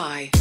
sky.